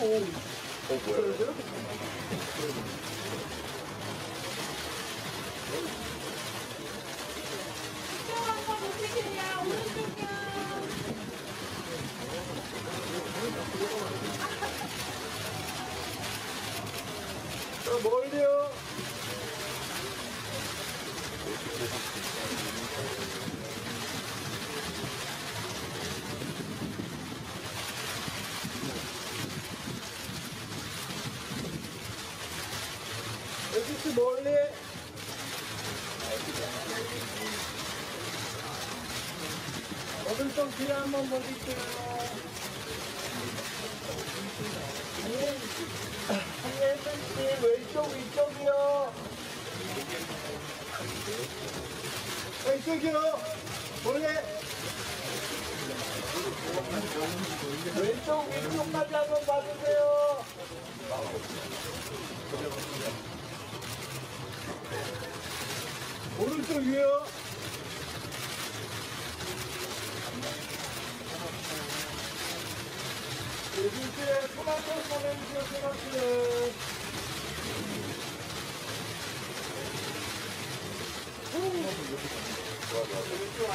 어. 자, 멀리요. 여기 멀리. 오른쪽 뒤에 한번 보실게요. 한예슬씨 왼쪽 위쪽이요. 왼쪽이요. 모르게. 왼쪽 위쪽까지 한번 봐주세요. 오른쪽 위요. 예술씨의 토마토 보내주세요, 토마토는.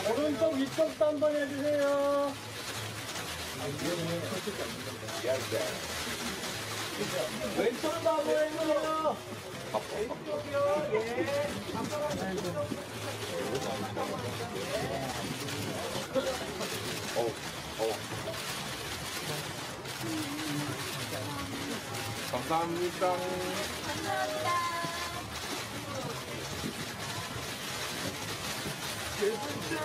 오른쪽 위쪽도 한번 해주세요. 왼쪽도 한번 해주세요. 왼쪽이요, 예. 어우, 어우. 감사합니다. 예술씨.